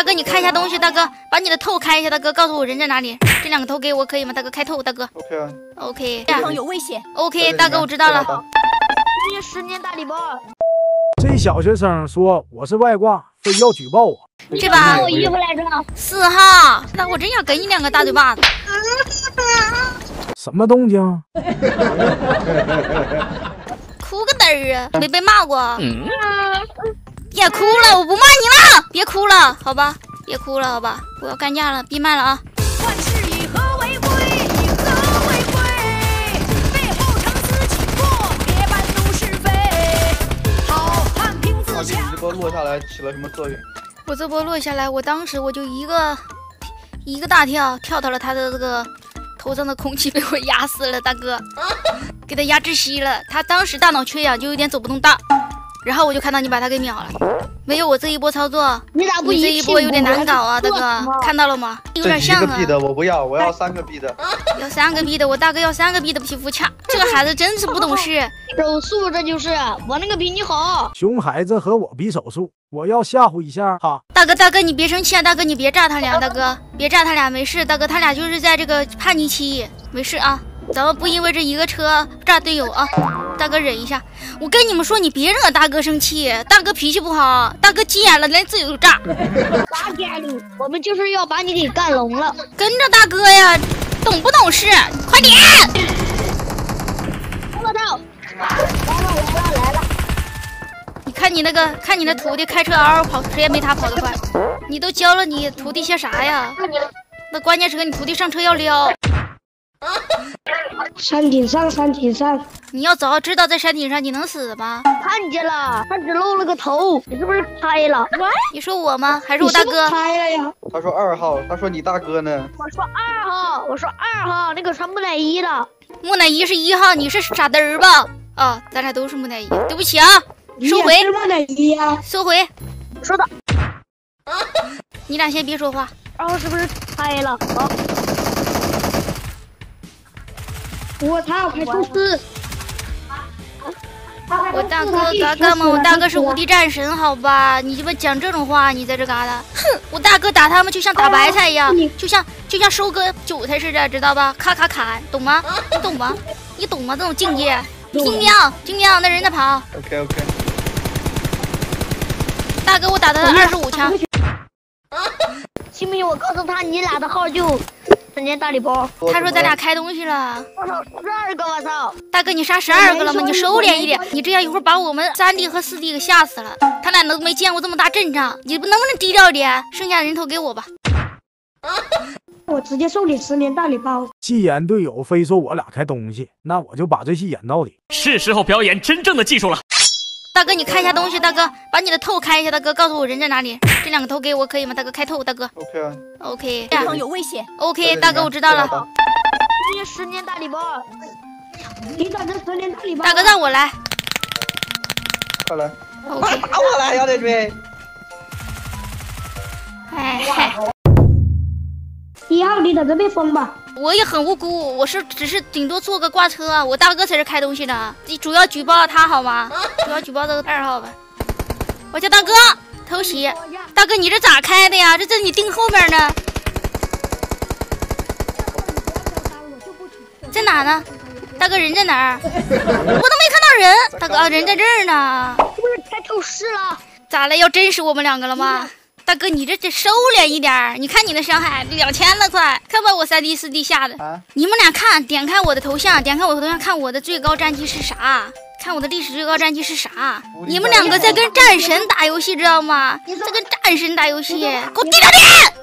大哥，你开一下东西，大哥，把你的头开一下，大哥，告诉我人在哪里。这两个头给我可以吗？大哥，开透，大哥。OK 啊。OK。对方有危险。OK，大哥，我知道了。谢十年大礼包。这小学生说我是外挂，非要举报我。这把我衣服来着。四号，那我真想给你两个大嘴巴子。什么动静？哭个嘚儿啊！没被骂过。别哭了，我不骂你了。别哭了，好吧，别哭了，好吧，我要干架了，闭麦了啊。万事以和为贵，以和为贵。背后常思倾国，别半路是非。好汉拼自强。你这波落下来起了什么作用？我这波落下来，我当时我就一个一个大跳，跳到了他的这个头上的空气被我压死了，大哥，给他压窒息了。他当时大脑缺氧，就有点走不动道。然后我就看到你把他给秒了，没有我这一波操作，你咋不这一波有点难搞啊，大哥，看到了吗？有点像啊。一个币的我不要，我要三个币的。要三个币的，我大哥要三个币的皮肤卡。这个孩子真是不懂事。手速这就是，我那个比你好。熊孩子和我比手速，我要吓唬一下哈。大哥大哥你别生气啊，大哥你别炸他俩，大哥别炸他俩，没事，大哥他俩就是在这个叛逆期，没事啊。咱们不因为这一个车炸队友啊，大哥忍一下。我跟你们说，你别惹大哥生气，大哥脾气不好，大哥急眼了连自己都炸。啥概率？我们就是要把你给干聋了。跟着大哥呀，懂不懂事？快点！我操！来了来了来了！你看你那个，看你那徒弟开车嗷嗷跑，谁也没他跑得快。你都教了你徒弟些啥呀？那关键时刻你徒弟上车要撩。山顶上，山顶上，你要早知道在山顶上，你能死吗？看见了，他只露了个头，你是不是猜了？你说我吗？还是我大哥？猜了呀。他说二号，他说你大哥呢？我说二号，我说二号，那个穿木乃伊的。木乃伊是一号，你是傻嘚儿吧？啊，咱俩都是木乃伊，对不起啊，收回。木乃伊呀，收回。说的。你俩先别说话。二号是不是猜了？啊。我操！开出事！我大哥嘎嘎嘛，我大哥是无敌战神，好吧？你鸡巴讲这种话，你在这嘎达？哼！我大哥打他们就像打白菜一样，就像就像收割韭菜似的，知道吧？咔咔砍，懂吗？你懂吗？你懂吗？这种境界？精喵精喵，那人在跑。OK OK。大哥，我打他二十五枪。信不信我告诉他你俩的号就？三件大礼包，他说咱俩开东西了。我操，十二个！我操，大哥你杀十二个了吗？你收敛一点，你这样一会儿把我们三弟和四弟给吓死了。他俩都没见过这么大阵仗，你不能不能低调点？剩下人头给我吧。我直接送你十年大礼包。既然队友非说我俩开东西，那我就把这戏演到底。是时候表演真正的技术了。大哥，你开一下东西，大哥，把你的头开一下，大哥，告诉我人在哪里。这两个头给我可以吗？大哥，开透，大哥。OK 啊。OK。对方有危险。OK，大哥，我知道了。你十年大礼包。你咋这十年大礼包？大哥，让我来。快来。快打我来，小德军。哎嗨。一号，你在这边封吧。我也很无辜，我是只是顶多坐个挂车，我大哥才是开东西的，你主要举报他好吗？主要举报这个二号吧。我叫大哥偷袭，大哥你这咋开的呀？这这你盯后面呢？在哪呢？大哥人在哪儿？我都没看到人。大哥人在这儿呢。是不是开透视了？咋了？要真实我们两个了吗？大哥，你这得收敛一点你看你的伤害两千了，快，看把我三弟四弟吓的。你们俩看，点开我的头像，点开我的头像，看我的最高战绩是啥？看我的历史最高战绩是啥？你们两个在跟战神打游戏，知道吗？在跟战神打游戏，给我低调点！